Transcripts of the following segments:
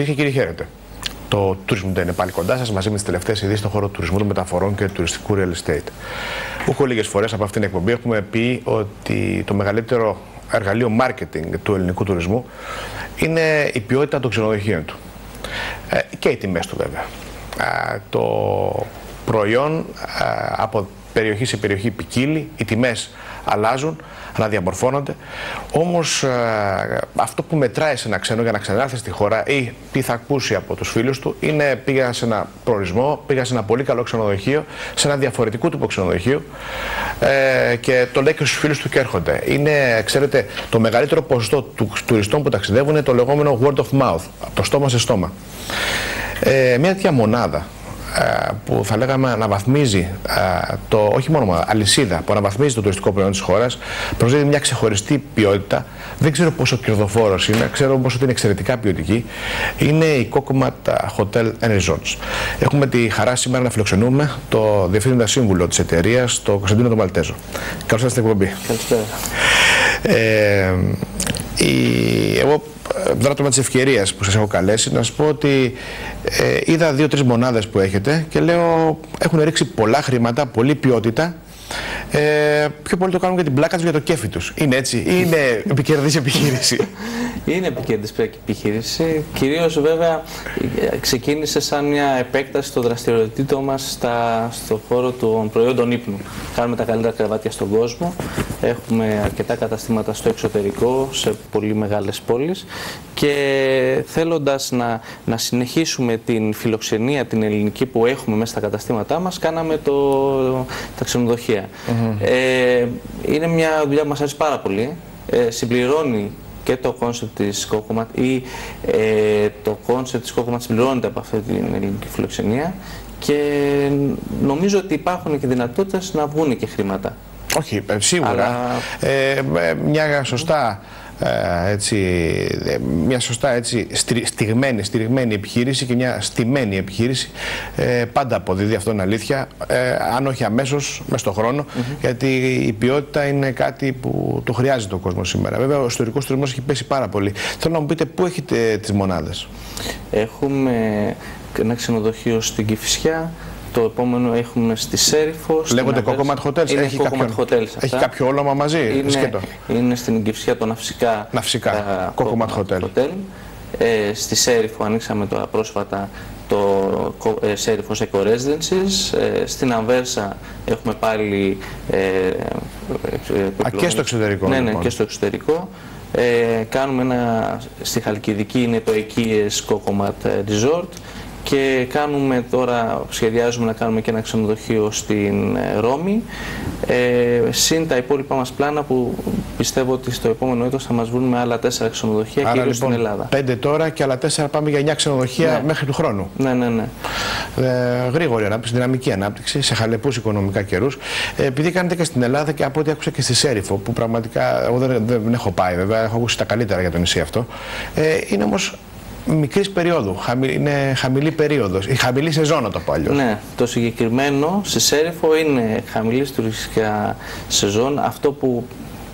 Κυρίε και κύριοι, χαίρετε. Το Tourism Day είναι πάλι κοντά σας μαζί με τις τελευταίες ειδήσεις στον χώρο του τουρισμού, των μεταφορών και του τουριστικού real estate. Έχω λίγες φορές από αυτήν την εκπομπή έχουμε πει ότι το μεγαλύτερο εργαλείο marketing του ελληνικού τουρισμού είναι η ποιότητα των ξενοδοχείων του. Ε, και οι τιμές του βέβαια. Ε, το προϊόν ε, από περιοχή σε περιοχή ποικίλει, οι τιμές αλλάζουν, αναδιαμορφώνονται. Όμως ε, αυτό που μετράει σε ένα ξένο για να ξανάρθει στη χώρα ή τι θα ακούσει από τους φίλους του είναι πήγα σε ένα προορισμό, πήγα σε ένα πολύ καλό ξενοδοχείο, σε ένα διαφορετικό τύπο ξενοδοχείο ε, και το λέει και στους φίλους του και έρχονται. Είναι, ξέρετε, το μεγαλύτερο ποσοστό του τουριστών που ταξιδεύουν είναι το λεγόμενο word of mouth, από το στόμα σε στόμα. Ε, μια τέτοια μονάδα ε, που θα λέγαμε αναβαθμίζει ε, το, όχι μόνο αλυσίδα, που αναβαθμίζει το τουριστικό προϊόν της χώρας, προσδίδει μια ξεχωριστή ποιότητα. Δεν ξέρω πόσο κερδοφόρος είναι, ξέρω όμως ότι είναι εξαιρετικά ποιοτική. Είναι η Cocomat Hotel and Resorts. Έχουμε τη χαρά σήμερα να φιλοξενούμε το διευθύνοντα σύμβουλο της εταιρείας, το Κωνσταντίνο τον Μαλτέζο. Καλώς ήρθατε στην εκπομπή. Καλησπέρα. Ε, η, εγώ δράτω με τη ευκαιρία που σας έχω καλέσει να σας πω ότι ε, είδα δύο-τρει μονάδες που έχετε και λέω έχουν ρίξει πολλά χρήματα, πολλή ποιότητα ε, πιο πολύ το κάνουν για την πλάκα τους για το κέφι τους. Είναι έτσι, είναι επικερδής επιχείρηση. Είναι επικερδής επιχείρηση. Κυρίως βέβαια ξεκίνησε σαν μια επέκταση των δραστηριοτήτων μας στον χώρο των προϊόντων ύπνου. Κάνουμε τα καλύτερα κρεβάτια στον κόσμο. Έχουμε αρκετά καταστήματα στο εξωτερικό, σε πολύ μεγάλες πόλεις. Και θέλοντας να, να συνεχίσουμε την φιλοξενία την ελληνική που έχουμε μέσα στα καταστήματά μας, κάναμε το, τα ξενοδοχεία. Ε, είναι μια δουλειά που μας αρέσει πάρα πολύ. Ε, συμπληρώνει και το concept της Coco-Mat ή ε, το concept της Coco-Mat συμπληρώνεται από αυτή την ελληνική φιλοξενία και νομίζω ότι υπάρχουν και δυνατότητες να βγουν και χρήματα. Όχι, ε, σίγουρα. Αλλά... Ε, μια σωστά ε, έτσι, ε, μια σωστά έτσι, στηγμένη, στηριγμένη επιχείρηση και μια στημένη επιχείρηση ε, πάντα αποδίδει αυτό είναι αλήθεια, ε, αν όχι αμέσως μες στον χρόνο, γιατί η ποιότητα είναι κάτι που το χρειάζεται ο κόσμος σήμερα. Βέβαια, ο ιστορικός τουρισμός έχει πέσει πάρα πολύ. Θέλω να μου πείτε πού έχετε τις μονάδες; Έχουμε ένα ξενοδοχείο στην Κηφισιά, το επόμενο έχουμε στη Σέριφος. Λέγονται Cocomat Hotels. Είναι έχει, κάποιο, hotels έχει κάποιο όνομα μαζί; Είναι, είναι στην Κυψιά το Ναυσικά. Ναυσικά. Cocomat Hotel. Hotel. Ε, στη Σέριφο ανοίξαμε τώρα πρόσφατα το ε, Σέριφος Eco Residences. Ε, στην Αμβέρσα έχουμε πάλι. Ε, ε, Α, και στο εξωτερικό. Ναι, ναι, λοιπόν. και στο εξωτερικό. Ε, κάνουμε ένα, στη Χαλκιδική είναι το Εκίες Cocomat Resort και κάνουμε τώρα, σχεδιάζουμε να κάνουμε και ένα ξενοδοχείο στην ε, Ρώμη ε, συν τα υπόλοιπα μας πλάνα που πιστεύω ότι στο επόμενο έτος θα μας βρουν με άλλα τέσσερα ξενοδοχεία Άρα, κυρίως λοιπόν, στην Ελλάδα. Πέντε τώρα και άλλα τέσσερα πάμε για εννιά ξενοδοχεία ναι. μέχρι του χρόνου. Ναι, ναι, ναι. Ε, γρήγορη ανάπτυξη, δυναμική ανάπτυξη σε χαλεπούς οικονομικά καιρούς. Ε, επειδή κάνετε και στην Ελλάδα και από ό,τι άκουσα και στη Σέριφο που πραγματικά εγώ δεν, δεν, έχω πάει βέβαια, έχω ακούσει τα καλύτερα για το νησί αυτό. Ε, είναι όμως μικρής περίοδου. είναι χαμηλή περίοδος. Η χαμηλή σεζόν, το πω αλλιώς. Ναι, το συγκεκριμένο σε Σέριφο είναι χαμηλή τουριστικά σεζόν. Αυτό που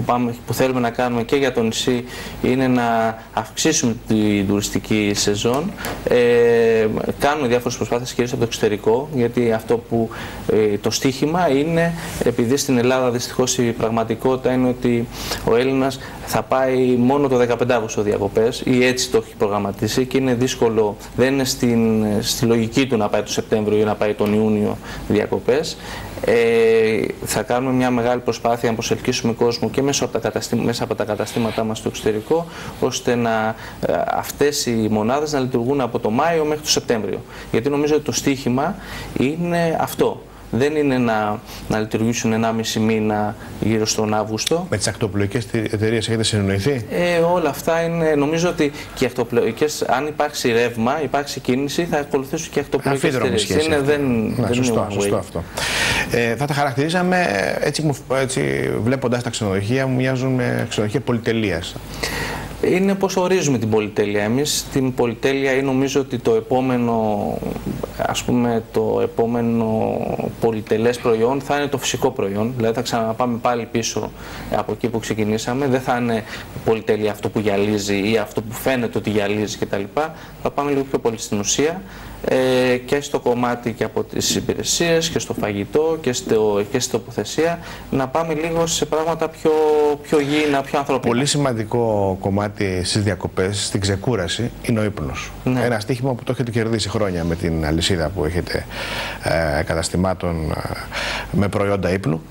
που, πάμε, που θέλουμε να κάνουμε και για το νησί είναι να αυξήσουμε την τουριστική σεζόν. Ε, κάνουμε διάφορες προσπάθειες κυρίως από το εξωτερικό, γιατί αυτό που ε, το στίχημα είναι, επειδή στην Ελλάδα δυστυχώς η πραγματικότητα είναι ότι ο Έλληνας θα πάει μόνο το 15 Αύγουστο διακοπές ή έτσι το έχει προγραμματίσει και είναι δύσκολο, δεν είναι στην, στη λογική του να πάει το Σεπτέμβριο ή να πάει τον Ιούνιο διακοπές. Ε, θα κάνουμε μια μεγάλη προσπάθεια να προσελκύσουμε κόσμο και μέσα από τα, μέσα από τα καταστήματά μας στο εξωτερικό ώστε να, ε, αυτές οι μονάδες να λειτουργούν από το Μάιο μέχρι το Σεπτέμβριο. Γιατί νομίζω ότι το στίχημα είναι αυτό δεν είναι να, να λειτουργήσουν 1,5 μήνα γύρω στον Αύγουστο. Με τις ακτοπλοϊκές εταιρείες έχετε συνεννοηθεί; Ε, όλα αυτά είναι. Νομίζω ότι και οι ακτοπλοϊκές, αν υπάρξει ρεύμα, υπάρξει κίνηση, θα ακολουθήσουν και οι ακτοπλοϊκέ εταιρείες. Είναι, δεν, ναι, δεν σωστό, είναι σωστό αυτό. Ε, θα τα χαρακτηρίζαμε έτσι, έτσι βλέποντα τα ξενοδοχεία, μου μοιάζουν με ξενοδοχεία πολυτελείας. είναι πώς ορίζουμε την πολυτέλεια. Εμείς την πολυτέλεια είναι νομίζω ότι το επόμενο, ας πούμε, το επόμενο πολυτελές προϊόν θα είναι το φυσικό προϊόν. Δηλαδή θα ξαναπάμε πάλι πίσω από εκεί που ξεκινήσαμε. Δεν θα είναι πολυτέλεια αυτό που γυαλίζει ή αυτό που φαίνεται ότι γυαλίζει κτλ. Θα πάμε λίγο πιο πολύ στην ουσία ε, και στο κομμάτι και από τις υπηρεσίες και στο φαγητό και, στο, και στην τοποθεσία να πάμε λίγο σε πράγματα πιο, πιο γήινα, πιο ανθρωπίνα. Πολύ σημαντικό κομμάτι στις διακοπές, στην ξεκούραση, είναι ο ύπνος. Ναι. Ένα στίχημα που το έχετε κερδίσει χρόνια με την αλυσίδα που έχετε ε, καταστημάτων ε, με προϊόντα ύπνου.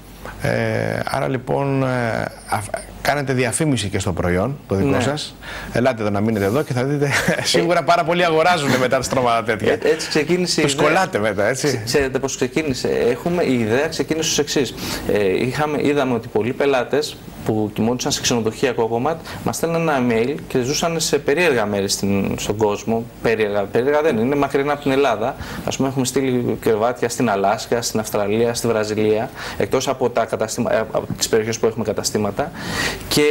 Ε, άρα λοιπόν ε, κάνετε διαφήμιση και στο προϊόν το δικό ναι. σας. Ελάτε εδώ να μείνετε εδώ και θα δείτε σίγουρα πάρα πολλοί αγοράζουν μετά τα στρώματα τέτοια. Ε, έτσι ξεκίνησε Τους κολλάτε μετά έτσι. Ξέρετε πώς ξεκίνησε. Έχουμε, η ιδέα ξεκίνησε ως εξής. Ε, είχαμε, είδαμε ότι πολλοί πελάτες που κοιμόντουσαν σε ξενοδοχεία ακόμα, μας στέλνουν ένα email και ζούσαν σε περίεργα μέρη στην, στον κόσμο. Περίεργα, περίεργα δεν είναι, μακρινά από την Ελλάδα. Α πούμε, έχουμε στείλει κρεβάτια στην Αλάσκα, στην Αυστραλία, στη Βραζιλία, εκτός από, τα ε, από τις περιοχές που έχουμε καταστήματα. Και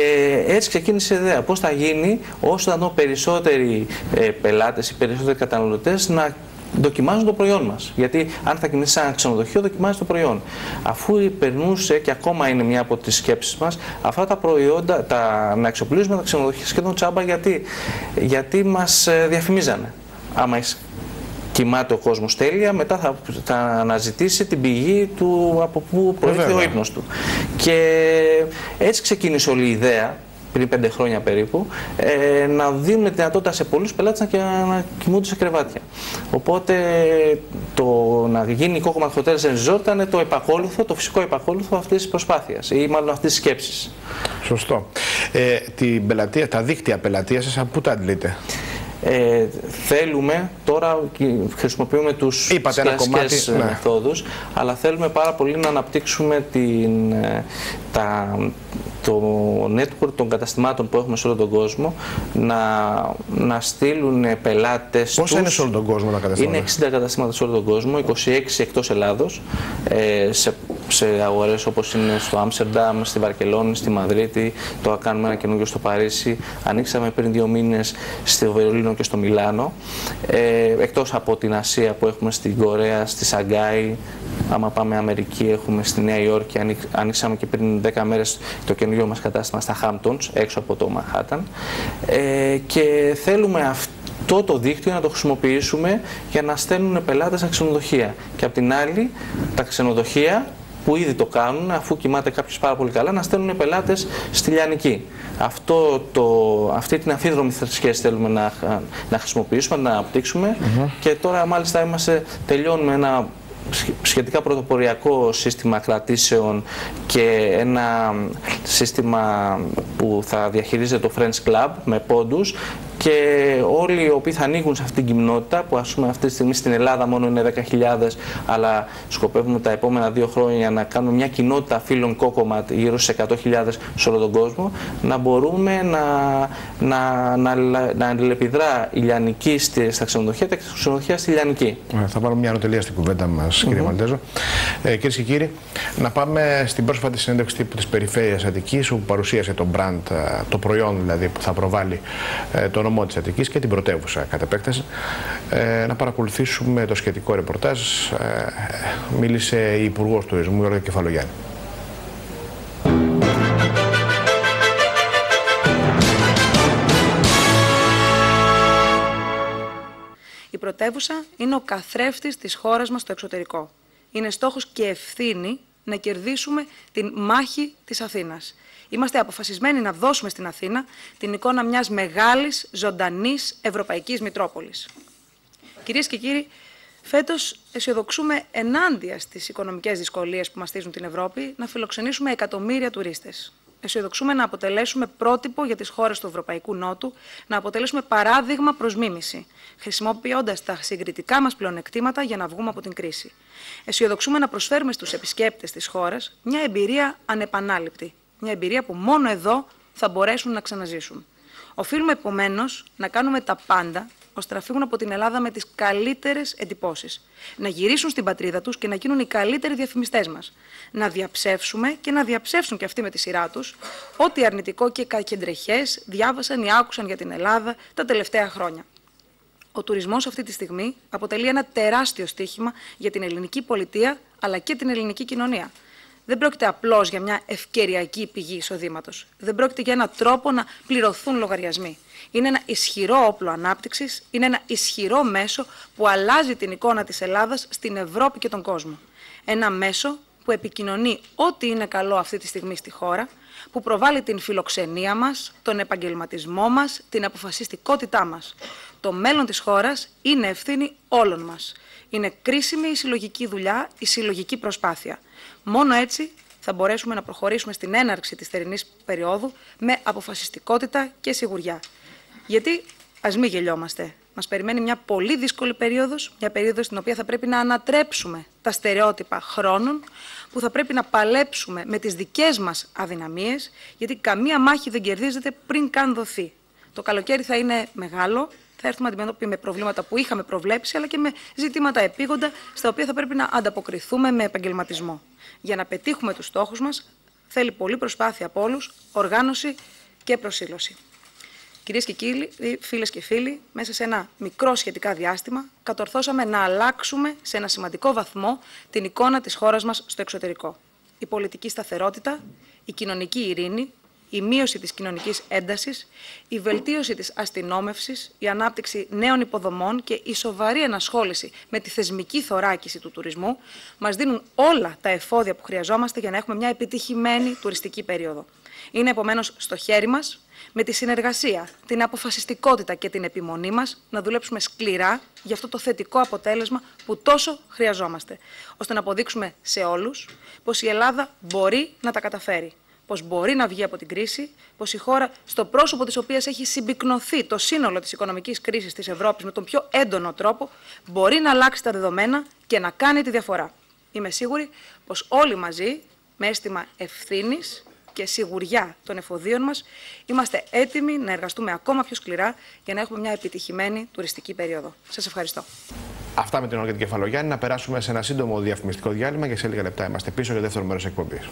έτσι ξεκίνησε η ιδέα. Πώς θα γίνει όσο να περισσότεροι ε, πελάτες ή περισσότεροι καταναλωτές να δοκιμάζουν το προϊόν μας. Γιατί αν θα κινηθείς σε ένα ξενοδοχείο, δοκιμάζεις το προϊόν. Αφού περνούσε και ακόμα είναι μια από τις σκέψεις μας, αυτά τα προϊόντα, τα, να εξοπλίζουμε τα ξενοδοχεία σχεδόν τσάμπα γιατί, γιατί μας ε, διαφημίζανε. Άμα κοιμάται ο κόσμος τέλεια, μετά θα, θα αναζητήσει την πηγή του από πού προήλθε ο ύπνος του. Και έτσι ξεκίνησε όλη η ιδέα πριν πέντε χρόνια περίπου, ε, να δίνουν δυνατότητα σε πολλούς πελάτες να, να κοιμούνται σε κρεβάτια. Οπότε το να γίνει κόκκομα Hotels and ήταν το επακόλουθο, το φυσικό επακόλουθο αυτής της προσπάθειας ή μάλλον αυτής της σκέψης. Σωστό. Ε, την πελατεία, τα δίκτυα πελατείας σας, από πού τα αντλείτε; Ε, θέλουμε, τώρα χρησιμοποιούμε τους κλασικές ναι. μεθόδους, αλλά θέλουμε πάρα πολύ να αναπτύξουμε την, ε, τα, το network των καταστημάτων που έχουμε σε όλο τον κόσμο να, να στείλουν πελάτες. Πόσα είναι σε όλο τον κόσμο τα καταστήματα; Είναι 60 καταστήματα σε όλο τον κόσμο, 26 εκτός Ελλάδος, ε, σε, σε αγορές όπως είναι στο Άμστερνταμ, στη Βαρκελόνη, στη Μαδρίτη. Τώρα κάνουμε ένα καινούργιο στο Παρίσι. Ανοίξαμε πριν δύο μήνες στο Βερολίνο και στο Μιλάνο. Ε, εκτός από την Ασία που έχουμε στην Κορέα, στη Σαγκάη, άμα πάμε Αμερική, έχουμε στη Νέα Υόρκη. Ανοίξαμε και πριν 10 μέρες το καινούργιο μας κατάστημα στα Hamptons, έξω από το Manhattan. Ε, και θέλουμε αυτό το δίκτυο να το χρησιμοποιήσουμε για να στέλνουν πελάτες στα ξενοδοχεία. Και απ' την άλλη, τα ξενοδοχεία που ήδη το κάνουν, αφού κοιμάται κάποιος πάρα πολύ καλά, να στέλνουν πελάτες στη Λιανική. Αυτό το, αυτή την αφίδρομη σχέση θέλουμε να, να χρησιμοποιήσουμε, να αναπτύξουμε. Και τώρα, μάλιστα, είμαστε, τελειώνουμε ένα σχετικά πρωτοποριακό σύστημα κρατήσεων και ένα σύστημα που θα διαχειρίζεται το French Club με πόντους και όλοι οι οποίοι θα ανοίγουν σε αυτήν την κοινότητα, που ας πούμε αυτή τη στιγμή στην Ελλάδα μόνο είναι 10.000, αλλά σκοπεύουμε τα επόμενα δύο χρόνια να κάνουμε μια κοινότητα φίλων κόκοματ γύρω στις 100.000 σε όλο τον κόσμο, να μπορούμε να, να, να, να αλληλεπιδρά η Λιανική στα ξενοδοχεία, τα ξενοδοχεία στη Λιανική. Θα πάρουμε μια ανωτελεία στην κουβέντα μας, mm -hmm. κύριε Μαλτέζο. Ε, Κυρίες και κύριοι, να πάμε στην πρόσφατη συνέντευξη τύπου της Περιφέρειας Αττικής, όπου παρουσίασε το brand, ε, το προϊόν δηλαδή που θα προβάλλει ε, τον νομό της Αττικής και την πρωτεύουσα κατ' επέκταση. Ε, να παρακολουθήσουμε το σχετικό ρεπορτάζ. Ε, μίλησε η Υπουργός Τουρισμού, Γιώργο Κεφαλογιάννη. Η πρωτεύουσα είναι ο καθρέφτης της χώρας μας στο εξωτερικό. Είναι στόχος και ευθύνη να κερδίσουμε την μάχη της Αθήνας. Είμαστε αποφασισμένοι να δώσουμε στην Αθήνα την εικόνα μιας μεγάλης, ζωντανής ευρωπαϊκής Μητρόπολης. Κυρίες και κύριοι, φέτος αισιοδοξούμε ενάντια στις οικονομικές δυσκολίες που μαστίζουν την Ευρώπη να φιλοξενήσουμε εκατομμύρια τουρίστες. Αισιοδοξούμε να αποτελέσουμε πρότυπο για τις χώρες του Ευρωπαϊκού Νότου, να αποτελέσουμε παράδειγμα προς μίμηση, χρησιμοποιώντας τα συγκριτικά μας πλεονεκτήματα για να βγούμε από την κρίση. Αισιοδοξούμε να προσφέρουμε στους επισκέπτες της χώρας μια εμπειρία ανεπανάληπτη, μια εμπειρία που μόνο εδώ θα μπορέσουν να ξαναζήσουν. Οφείλουμε επομένως να κάνουμε τα πάντα ώστε να φύγουν από την Ελλάδα με τις καλύτερες εντυπώσεις. Να γυρίσουν στην πατρίδα τους και να γίνουν οι καλύτεροι διαφημιστές μας. Να διαψεύσουμε και να διαψεύσουν και αυτοί με τη σειρά τους ό,τι αρνητικό και κακεντρεχές διάβασαν ή άκουσαν για την Ελλάδα τα τελευταία χρόνια. Ο τουρισμός αυτή τη στιγμή αποτελεί ένα τεράστιο στίχημα για την ελληνική πολιτεία αλλά και την ελληνική κοινωνία δεν πρόκειται απλώς για μια ευκαιριακή πηγή εισοδήματος. Δεν πρόκειται για έναν τρόπο να πληρωθούν λογαριασμοί. Είναι ένα ισχυρό όπλο ανάπτυξης, είναι ένα ισχυρό μέσο που αλλάζει την εικόνα της Ελλάδας στην Ευρώπη και τον κόσμο. Ένα μέσο που επικοινωνεί ό,τι είναι καλό αυτή τη στιγμή στη χώρα, που προβάλλει την φιλοξενία μας, τον επαγγελματισμό μας, την αποφασιστικότητά μας. Το μέλλον της χώρας είναι ευθύνη όλων μας. Είναι κρίσιμη η συλλογική δουλειά, η συλλογική προσπάθεια. Μόνο έτσι θα μπορέσουμε να προχωρήσουμε στην έναρξη της θερινής περίοδου με αποφασιστικότητα και σιγουριά. Γιατί ας μην γελιόμαστε. Μας περιμένει μια πολύ δύσκολη περίοδος, μια περίοδος στην οποία θα πρέπει να ανατρέψουμε τα στερεότυπα χρόνων, που θα πρέπει να παλέψουμε με τις δικές μας αδυναμίες, γιατί καμία μάχη δεν κερδίζεται πριν καν δοθεί. Το καλοκαίρι θα είναι μεγάλο, θα έρθουμε αντιμέτωποι με προβλήματα που είχαμε προβλέψει, αλλά και με ζητήματα επίγοντα, στα οποία θα πρέπει να ανταποκριθούμε με επαγγελματισμό. Για να πετύχουμε τους στόχους μας, θέλει πολλή προσπάθεια από όλους, οργάνωση και προσήλωση. Κυρίες και κύριοι, φίλες και φίλοι, μέσα σε ένα μικρό σχετικά διάστημα, κατορθώσαμε να αλλάξουμε σε ένα σημαντικό βαθμό την εικόνα της χώρας μας στο εξωτερικό. Η πολιτική σταθερότητα, η κοινωνική ειρήνη, η μείωση της κοινωνικής έντασης, η βελτίωση της αστυνόμευσης, η ανάπτυξη νέων υποδομών και η σοβαρή ενασχόληση με τη θεσμική θωράκιση του τουρισμού μας δίνουν όλα τα εφόδια που χρειαζόμαστε για να έχουμε μια επιτυχημένη τουριστική περίοδο. Είναι επομένως στο χέρι μας, με τη συνεργασία, την αποφασιστικότητα και την επιμονή μας, να δουλέψουμε σκληρά για αυτό το θετικό αποτέλεσμα που τόσο χρειαζόμαστε, ώστε να αποδείξουμε σε όλους πως η Ελλάδα μπορεί να τα καταφέρει πως μπορεί να βγει από την κρίση, πως η χώρα στο πρόσωπο της οποίας έχει συμπυκνωθεί το σύνολο της οικονομικής κρίσης της Ευρώπης με τον πιο έντονο τρόπο, μπορεί να αλλάξει τα δεδομένα και να κάνει τη διαφορά. Είμαι σίγουρη πως όλοι μαζί, με αίσθημα ευθύνης και σιγουριά των εφοδίων μας, είμαστε έτοιμοι να εργαστούμε ακόμα πιο σκληρά για να έχουμε μια επιτυχημένη τουριστική περίοδο. Σας ευχαριστώ. Αυτά με την Όλγα Κεφαλογιάννη. Να περάσουμε σε ένα σύντομο διαφημιστικό διάλειμμα και σε λίγα λεπτά είμαστε πίσω για δεύτερο μέρος εκπομπής.